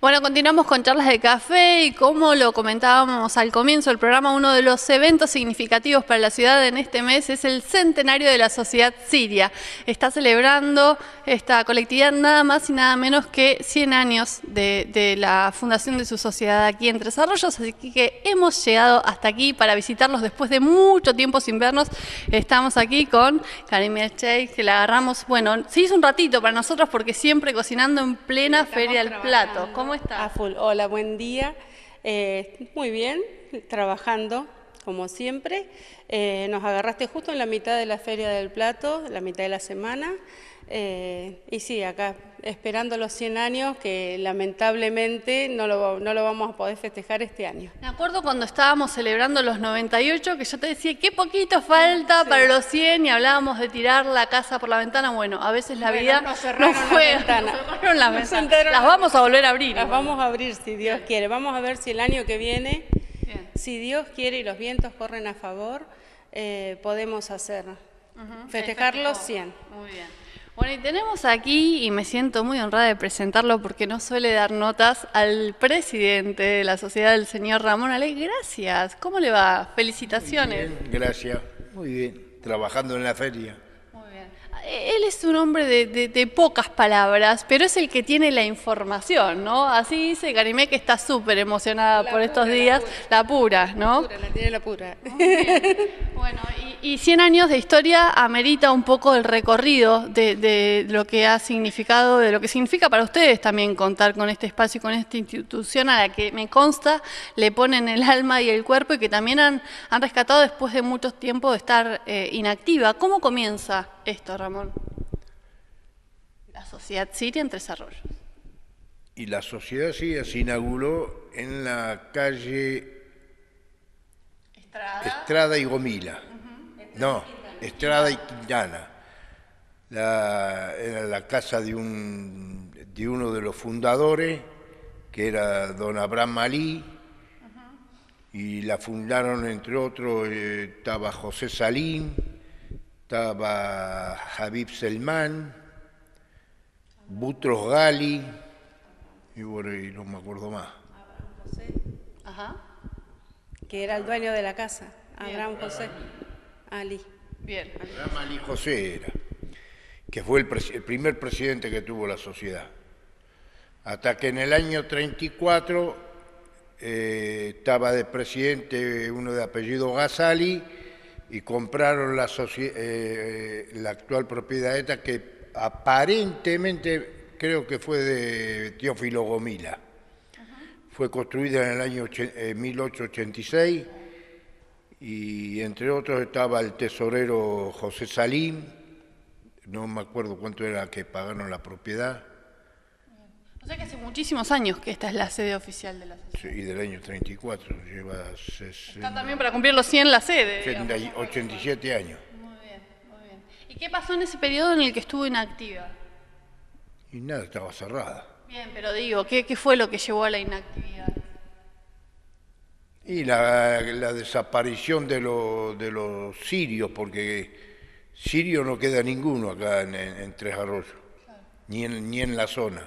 Bueno, continuamos con charlas de café y como lo comentábamos al comienzo del programa, uno de los eventos significativos para la ciudad en este mes es el centenario de la sociedad siria. Está celebrando esta colectividad nada más y nada menos que 100 años de, la fundación de su sociedad aquí en Tres Arroyos, así que hemos llegado hasta aquí para visitarlos después de mucho tiempo sin vernos. Estamos aquí con Karim Sheikh, que la agarramos, bueno, se hizo un ratito para nosotros porque siempre cocinando en plena Feria del Plato. ¿Cómo está? A full. Hola, buen día. Eh, muy bien, trabajando como siempre. Eh, nos agarraste justo en la mitad de la Feria del Plato, la mitad de la semana. Eh, y sí, acá esperando los 100 años, que lamentablemente no lo, no lo vamos a poder festejar este año. Me acuerdo cuando estábamos celebrando los 98, que yo te decía, qué poquito falta para los 100 y hablábamos de tirar la casa por la ventana. Bueno, a veces la vida nos cerraron no fue, la ventana. las vamos a volver a abrir. Las vamos a abrir si Dios quiere. Vamos a ver si el año que viene, si Dios quiere y los vientos corren a favor, eh, podemos hacer, festejar los 100. Muy bien. Bueno, y tenemos aquí, y me siento muy honrada de presentarlo porque no suele dar notas, al presidente de la sociedad, el señor Ramón Ale. Gracias. ¿Cómo le va? Felicitaciones. gracias. Muy bien. Trabajando en la feria. Él es un hombre de, pocas palabras, pero es el que tiene la información, ¿no? Así dice Karimé que está súper emocionada por estos días. La pura, ¿no? La pura, la tiene la pura. Bueno, y, 100 años de historia amerita un poco el recorrido de, lo que ha significado, de lo que significa para ustedes también contar con este espacio y con esta institución a la que me consta le ponen el alma y el cuerpo y que también han, rescatado después de mucho tiempo de estar eh, inactiva. ¿Cómo comienza esto, Ramón? La sociedad siria en Tres Arroyos. Y la sociedad siria se inauguró en la calle Estrada, y Gomila. No, Estrada y Quintana. era la casa de, un, de uno de los fundadores, que era don Abraham Malí, y la fundaron, entre otros, eh, estaba José Salín, estaba Habib Selman, Butros Gali, y bueno, y no me acuerdo más. José. Ajá. Que era el dueño de la casa, Abraham José Ali. Bien. Abraham Ali José era, que fue el, primer presidente que tuvo la sociedad. Hasta que en el año 34 eh, estaba de presidente uno de apellido Ghazali, y compraron la, eh, la actual propiedad esta que aparentemente creo que fue de Teófilo Gomila. Fue construida en el año 1886 y entre otros estaba el tesorero José Salín, no me acuerdo cuánto era que pagaron la propiedad. O sea que hace muchísimos años que esta es la sede oficial de la sociedad. Sí, y del año 34, lleva... Está también para cumplir los 100 la sede. 87 años. Muy bien, muy bien. ¿Y qué pasó en ese periodo en el que estuvo inactiva? Y nada, estaba cerrada. Bien, pero digo, ¿qué, fue lo que llevó a la inactividad? Y la, desaparición de, de los sirios, porque sirio no queda ninguno acá en, Tres Arroyos, ni, en, ni en la zona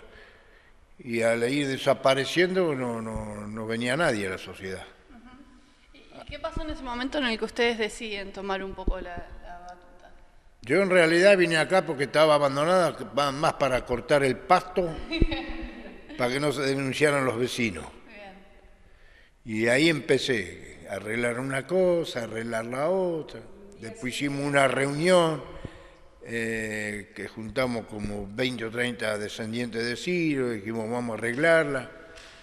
y al ir desapareciendo no, no, venía nadie a la sociedad. ¿Y qué pasó en ese momento en el que ustedes deciden tomar un poco la, batuta? Yo en realidad vine acá porque estaba abandonada, más para cortar el pasto, para que no se denunciaran los vecinos. Y ahí empecé a arreglar una cosa, a arreglar la otra. Después hicimos una reunión eh, que juntamos como 20 o 30 descendientes de Sirio, dijimos vamos a arreglarla,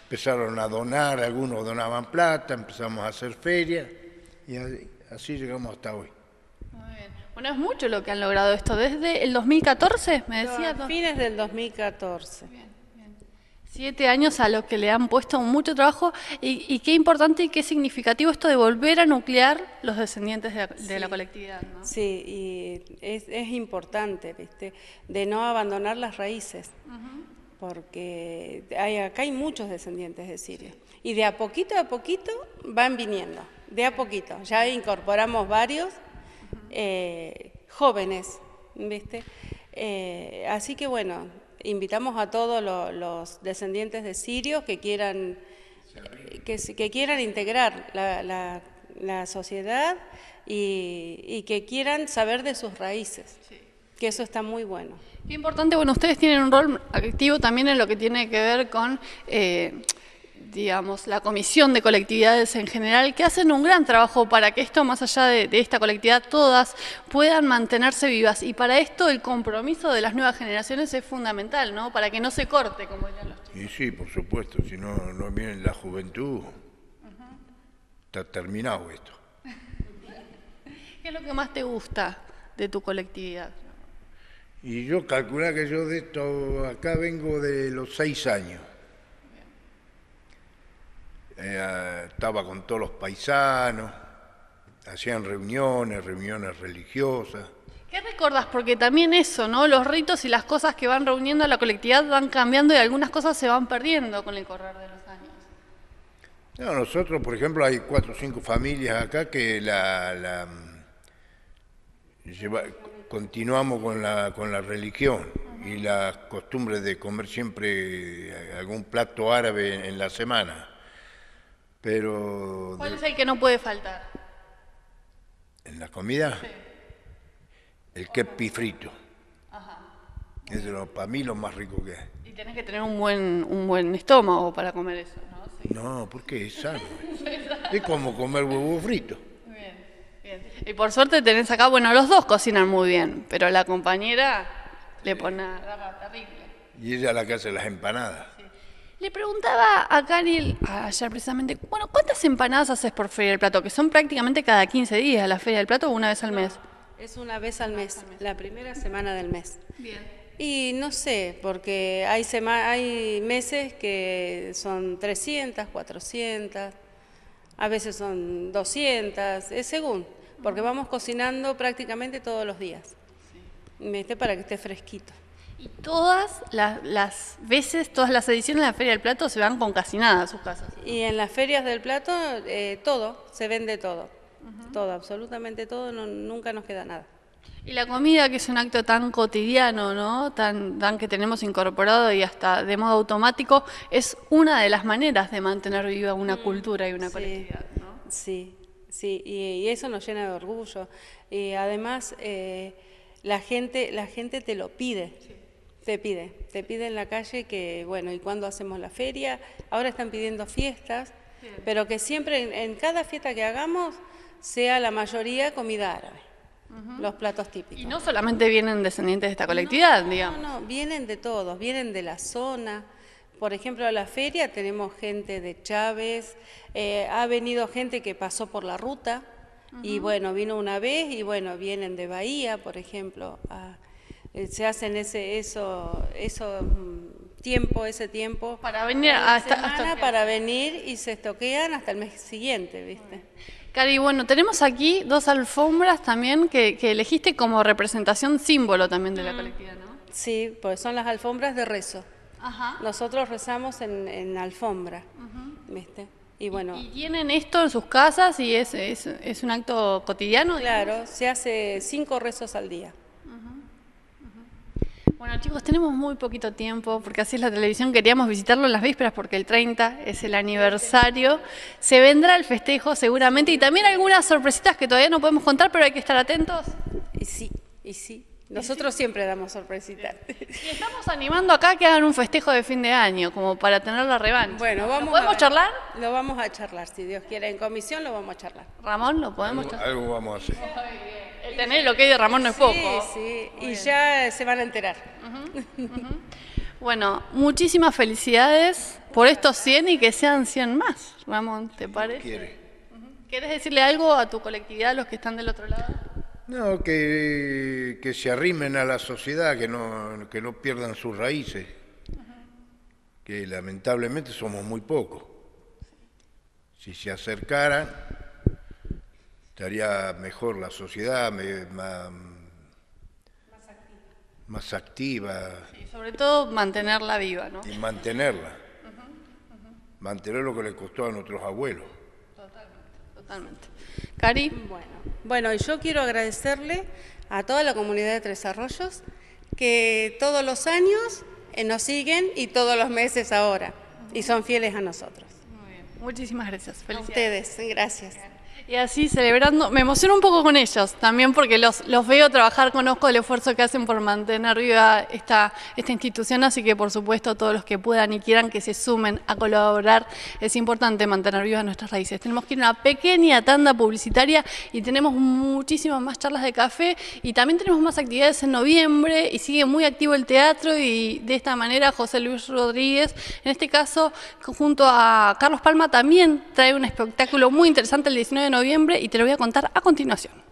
empezaron a donar, algunos donaban plata, empezamos a hacer ferias y así, llegamos hasta hoy. Muy bien. Bueno, es mucho lo que han logrado esto, desde el 2014, me decía. A fines del 2014. Siete años a los que le han puesto mucho trabajo y, qué importante y qué significativo esto de volver a nuclear los descendientes de, la colectividad. Sí, y es, importante, ¿viste? De no abandonar las raíces, porque hay, acá hay muchos descendientes de Siria. Y de a poquito a poquito van viniendo, de a poquito. Ya incorporamos varios eh, jóvenes, ¿viste? Eh, así que bueno, invitamos a todos los descendientes de sirios que quieran, que, que quieran integrar la, sociedad y, que quieran saber de sus raíces, que eso está muy bueno. Qué importante, bueno, ustedes tienen un rol activo también en lo que tiene que ver con... Eh, digamos, la comisión de colectividades en general, que hacen un gran trabajo para que esto, más allá de, esta colectividad, todas puedan mantenerse vivas. Y para esto el compromiso de las nuevas generaciones es fundamental, ¿no? Para que no se corte, como dirían los chicos. Y sí, por supuesto, si no, no viene la juventud, está terminado esto. ¿Qué es lo que más te gusta de tu colectividad? Y yo calculé que yo de esto, acá vengo de los seis años. Eh, estaba con todos los paisanos, hacían reuniones, reuniones religiosas. ¿Qué recordas? Porque también eso, ¿no? Los ritos y las cosas que van reuniendo a la colectividad van cambiando y algunas cosas se van perdiendo con el correr de los años. No, nosotros, por ejemplo, hay cuatro o cinco familias acá que la, continuamos con la, con la religión y las costumbres de comer siempre algún plato árabe en la semana. Pero ¿Cuál es el que no puede faltar? ¿En la comida? Sí. El kepi frito. Ajá. Es de para mí lo más rico que es. Y tenés que tener un buen, un buen estómago para comer eso, ¿no? Sí. No, porque es sano. es como comer huevo frito. Bien, bien. Y por suerte tenés acá, bueno, los dos cocinan muy bien, pero la compañera le pone garra terrible. Y ella es la que hace las empanadas. Le preguntaba a Cari ayer precisamente, bueno, ¿cuántas empanadas haces por Feria del Plato? Que son prácticamente cada 15 días la Feria del Plato o una vez al mes. Es una vez al mes, la primera semana del mes. Bien. Y no sé, porque hay, hay meses que son 300, 400, a veces son 200, es según, porque vamos cocinando prácticamente todos los días. Sí. Para que esté fresquito. Y todas las, veces, todas las ediciones de la Feria del Plato se van con casi nada a sus casas. Y en las ferias del plato eh, todo, se vende todo. Todo, absolutamente todo, nunca nos queda nada. Y la comida, que es un acto tan cotidiano, ¿no? Tan, tan que tenemos incorporado y hasta de modo automático, es una de las maneras de mantener viva una mm, cultura y una colectividad, ¿no? Sí, sí, y, eso nos llena de orgullo. Y además, eh, la, gente, la gente te lo pide. Te pide, te pide en la calle que, bueno, ¿y cuándo hacemos la feria? Ahora están pidiendo fiestas, pero que siempre en, cada fiesta que hagamos sea la mayoría comida árabe, los platos típicos. Y no solamente vienen descendientes de esta colectividad, digamos. No, no, vienen de todos, vienen de la zona. Por ejemplo, a la feria tenemos gente de Chávez, eh, ha venido gente que pasó por la ruta, y bueno, vino una vez, y bueno, vienen de Bahía, por ejemplo, a eh, se hacen ese eso eso mm, tiempo ese tiempo para venir hasta, para venir y se estoquean hasta el mes siguiente viste Cari, bueno, tenemos aquí dos alfombras también que, elegiste como representación símbolo también de la mm. colectividad, ¿no? Sí, pues son las alfombras de rezo. Ajá. Nosotros rezamos en, alfombra, ¿viste? Y bueno. ¿Y tienen esto en sus casas y es, es, es un acto cotidiano? Claro, se hace cinco rezos al día. Bueno chicos, tenemos muy poquito tiempo porque así es la televisión, queríamos visitarlo en las vísperas porque el 30 es el aniversario, se vendrá el festejo seguramente y también algunas sorpresitas que todavía no podemos contar, pero hay que estar atentos. Y sí, y sí. Nosotros siempre damos sorpresitas. Y estamos animando acá que hagan un festejo de fin de año, como para tener la revancha. Bueno, vamos podemos charlar? Lo vamos a charlar, si Dios quiere. En comisión lo vamos a charlar. Ramón, ¿lo podemos charlar? Algo vamos a hacer. El tener lo que hay de Ramón no es poco. Sí, sí, y ya se van a enterar. Bueno, muchísimas felicidades por estos 100 y que sean 100 más, Ramón, ¿te parece? ¿Quieres decirle algo a tu colectividad, a los que están del otro lado? No, que, que se arrimen a la sociedad, que no, que no pierdan sus raíces, que lamentablemente somos muy pocos. Si se acercaran, estaría mejor la sociedad, más, más activa. Y sobre todo mantenerla viva, ¿no? Y mantenerla. Mantener lo que le costó a nuestros abuelos. Totalmente, totalmente. Cari. Bueno, bueno, yo quiero agradecerle a toda la comunidad de Tres Arroyos que todos los años eh, nos siguen y todos los meses ahora, y son fieles a nosotros. Muchísimas gracias. A ustedes, gracias. Y así celebrando, me emociono un poco con ellos también porque los, los veo trabajar, conozco el esfuerzo que hacen por mantener viva esta, esta institución, así que por supuesto todos los que puedan y quieran que se sumen a colaborar, es importante mantener vivas nuestras raíces. Tenemos que ir a una pequeña tanda publicitaria y tenemos muchísimas más charlas de café y también tenemos más actividades en noviembre y sigue muy activo el teatro y de esta manera José Luis Rodríguez, en este caso junto a Carlos Palma también trae un espectáculo muy interesante el 19 de noviembre y te lo voy a contar a continuación.